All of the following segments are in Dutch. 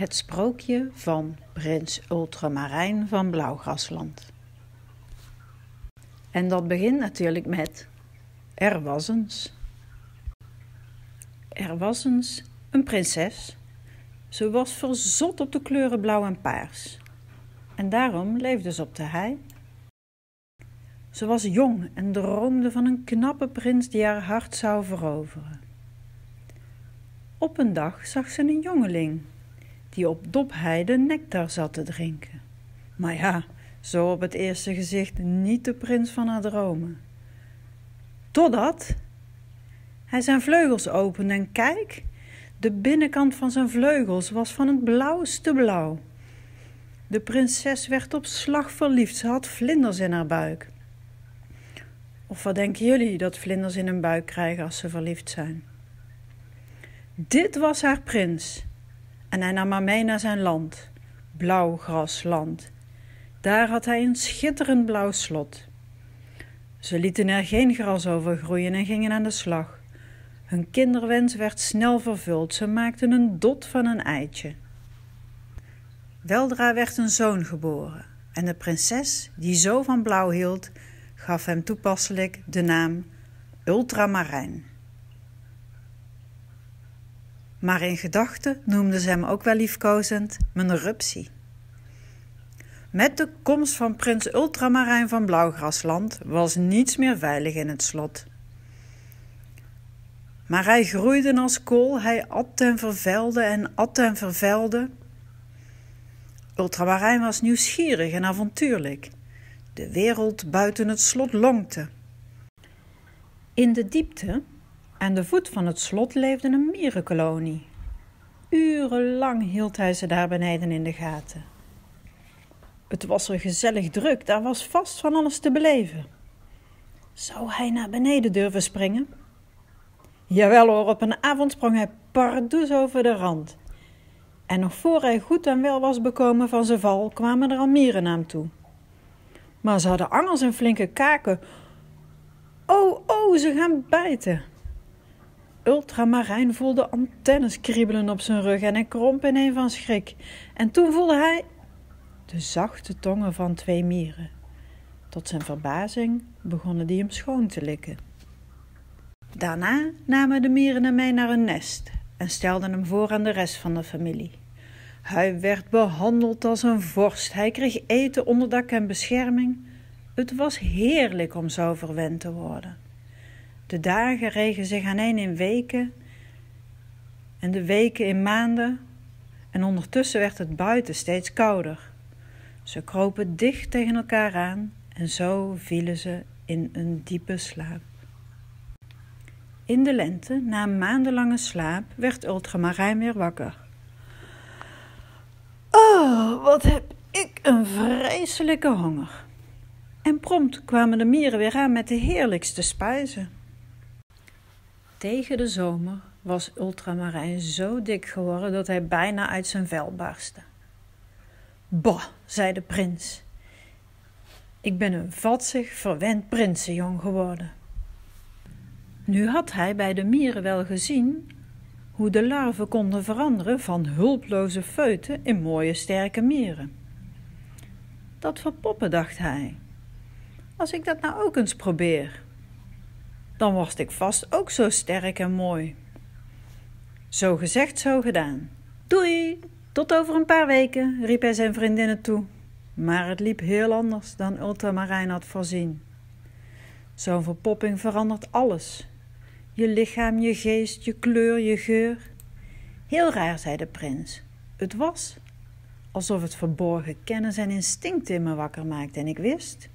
Het sprookje van prins Ultramarijn van Blauwgrasland. En dat begint natuurlijk met Er was eens. Er was eens een prinses. Ze was verzot op de kleuren blauw en paars. En daarom leefde ze op de hei. Ze was jong en droomde van een knappe prins die haar hart zou veroveren. Op een dag zag ze een jongeling die op Dopheide nectar zat te drinken. Maar ja, zo op het eerste gezicht niet de prins van haar dromen. Totdat hij zijn vleugels opende en kijk, de binnenkant van zijn vleugels was van het blauwste blauw. De prinses werd op slag verliefd, ze had vlinders in haar buik. Of wat denken jullie dat vlinders in hun buik krijgen als ze verliefd zijn? Dit was haar prins. En hij nam haar mee naar zijn land, Blauwgrasland. Daar had hij een schitterend blauw slot. Ze lieten er geen gras over groeien en gingen aan de slag. Hun kinderwens werd snel vervuld. Ze maakten een dot van een eitje. Weldra werd een zoon geboren en de prinses, die zo van blauw hield, gaf hem toepasselijk de naam Ultramarijn. Maar in gedachten noemde ze hem ook wel liefkozend mijn rupsie. Met de komst van prins Ultramarijn van Blauwgrasland was niets meer veilig in het slot. Maar hij groeide als kool, hij at en vervuilde en at en vervuilde. Ultramarijn was nieuwsgierig en avontuurlijk. De wereld buiten het slot lonkte. In de diepte aan de voet van het slot leefde een mierenkolonie. Urenlang hield hij ze daar beneden in de gaten. Het was er gezellig druk, daar was vast van alles te beleven. Zou hij naar beneden durven springen? Jawel hoor, op een avond sprong hij pardoes over de rand. En nog voor hij goed en wel was bekomen van zijn val, kwamen er al mieren naar hem toe. Maar ze hadden angels en flinke kaken. Oh, oh, ze gaan bijten. Ultramarijn voelde antennes kriebelen op zijn rug en hij kromp ineen van schrik. En toen voelde hij de zachte tongen van twee mieren. Tot zijn verbazing begonnen die hem schoon te likken. Daarna namen de mieren hem mee naar hun nest en stelden hem voor aan de rest van de familie. Hij werd behandeld als een vorst. Hij kreeg eten, onderdak en bescherming. Het was heerlijk om zo verwend te worden. De dagen regen zich aaneen in weken en de weken in maanden en ondertussen werd het buiten steeds kouder. Ze kropen dicht tegen elkaar aan en zo vielen ze in een diepe slaap. In de lente, na maandenlange slaap, werd Ultramarijn weer wakker. Oh, wat heb ik een vreselijke honger. En prompt kwamen de mieren weer aan met de heerlijkste spijzen. Tegen de zomer was Ultramarijn zo dik geworden dat hij bijna uit zijn vel barstte. Bah, zei de prins. Ik ben een vatzig, verwend prinsenjong geworden. Nu had hij bij de mieren wel gezien hoe de larven konden veranderen van hulploze feuten in mooie sterke mieren. Dat verpoppen, dacht hij. Als ik dat nou ook eens probeer dan word ik vast ook zo sterk en mooi. Zo gezegd, zo gedaan. Doei, tot over een paar weken, riep hij zijn vriendinnen toe. Maar het liep heel anders dan Ultramarijn had voorzien. Zo'n verpopping verandert alles. Je lichaam, je geest, je kleur, je geur. Heel raar, zei de prins. Het was alsof het verborgen kennis en instinct in me wakker maakte en ik wist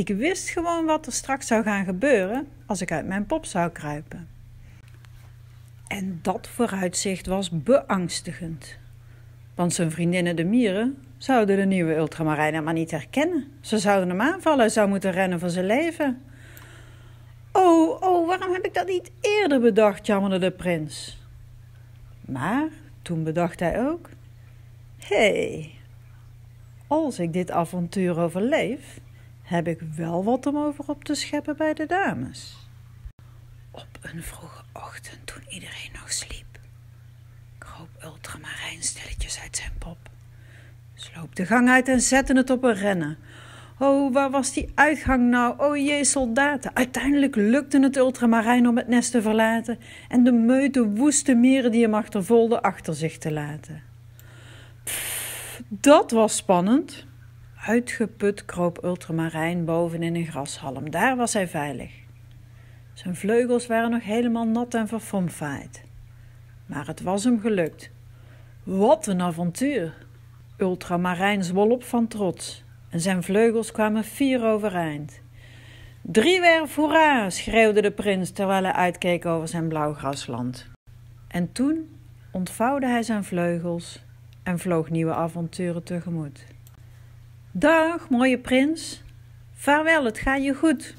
ik wist gewoon wat er straks zou gaan gebeuren als ik uit mijn pop zou kruipen. En dat vooruitzicht was beangstigend. Want zijn vriendinnen de mieren zouden de nieuwe ultramarijn maar niet herkennen. Ze zouden hem aanvallen, hij zou moeten rennen voor zijn leven. Oh, oh, waarom heb ik dat niet eerder bedacht, jammerde de prins. Maar toen bedacht hij ook: hé, hey, als ik dit avontuur overleef, heb ik wel wat om over op te scheppen bij de dames. Op een vroege ochtend, toen iedereen nog sliep, kroop Ultra ultramarijn stilletjes uit zijn pop. Sloop de gang uit en zette het op een rennen. Oh, waar was die uitgang nou? O jee, soldaten. Uiteindelijk lukte het ultramarijn om het nest te verlaten en de meute woeste mieren die hem achtervolgden achter zich te laten. Dat was spannend. Uitgeput kroop ultramarijn boven in een grashalm. Daar was hij veilig. Zijn vleugels waren nog helemaal nat en verfomfaaid. Maar het was hem gelukt. Wat een avontuur! Ultramarijn zwol op van trots en zijn vleugels kwamen fier overeind. Driewerf hoera! schreeuwde de prins terwijl hij uitkeek over zijn blauw grasland. En toen ontvouwde hij zijn vleugels en vloog nieuwe avonturen tegemoet. Dag, mooie prins. Vaarwel, het gaat je goed.